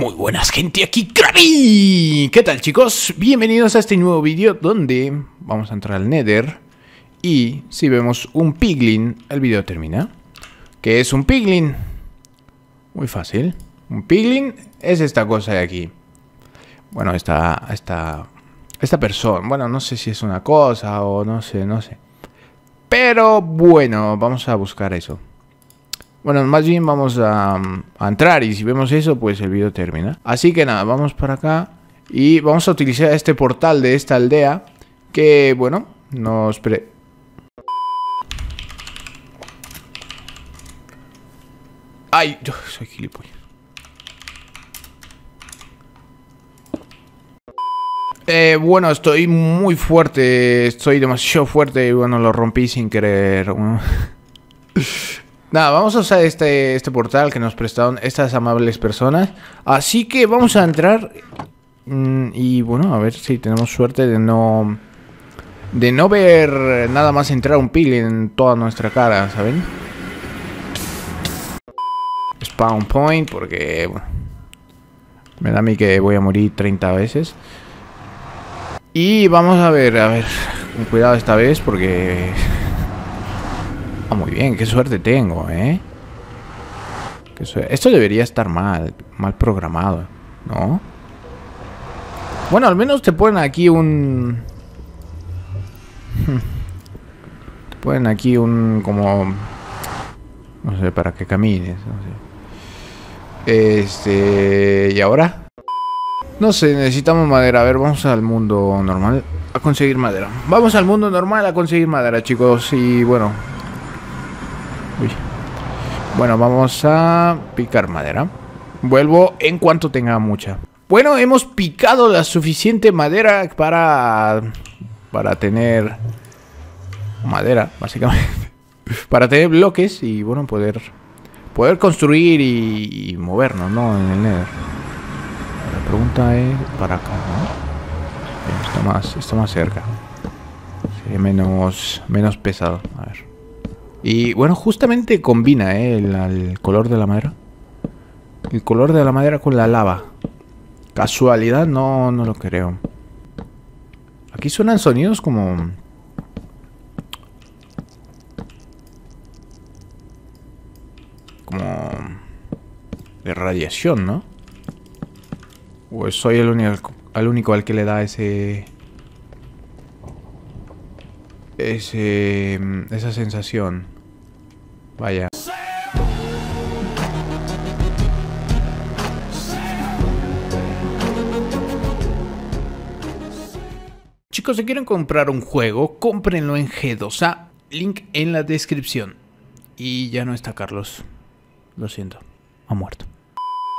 Muy buenas gente, aquí Krabi. ¿Qué tal chicos? Bienvenidos a este nuevo vídeo donde vamos a entrar al Nether y si vemos un Piglin, el vídeo termina. ¿Qué es un Piglin? Muy fácil. Un Piglin es esta cosa de aquí. Bueno, esta, esta, esta persona. Bueno, no sé si es una cosa o no sé, no sé. Pero bueno, vamos a buscar eso. Bueno, más bien vamos a, entrar y si vemos eso, pues el vídeo termina. Así que nada, vamos para acá y vamos a utilizar este portal de esta aldea que, bueno, nos... Pre ¡Ay! Yo soy gilipollas. Eh, bueno, estoy muy fuerte. Estoy demasiado fuerte y bueno, lo rompí sin querer. Nada, vamos a usar este, este portal que nos prestaron estas amables personas. Así que vamos a entrar. Mm, y bueno, a ver si tenemos suerte de no... De no ver nada más entrar un pil en toda nuestra cara, ¿saben? Spawn point, porque... Me da a mí que voy a morir 30 veces. Y vamos a ver, a ver... Con cuidado esta vez porque... Ah, muy bien, qué suerte tengo, ¿eh? Esto debería estar mal, mal programado, ¿no? Bueno, al menos te ponen aquí un... Te ponen aquí un... como... No sé, para que camines, no sé. Este... ¿Y ahora? No sé, necesitamos madera. A ver, vamos al mundo normal a conseguir madera. Vamos al mundo normal a conseguir madera, chicos. Y bueno, bueno, vamos a picar madera. Vuelvo en cuanto tenga mucha. Bueno, hemos picado la suficiente madera para... Para tener... Madera, básicamente. para tener bloques y, bueno, poder... Poder construir y, movernos, ¿no? En el Nether. La pregunta es para acá, ¿no? Está más, está más cerca. menos, menos pesado. Y bueno, justamente combina ¿eh? el, color de la madera. El color de la madera con la lava. Casualidad, no, no lo creo. Aquí suenan sonidos como... Como... De radiación, ¿no? O soy el único, el único al que le da ese... Ese... Esa sensación. Vaya. Chicos, si quieren comprar un juego, cómprenlo en G2A. Link en la descripción. Y ya no está Carlos. Lo siento. Ha muerto.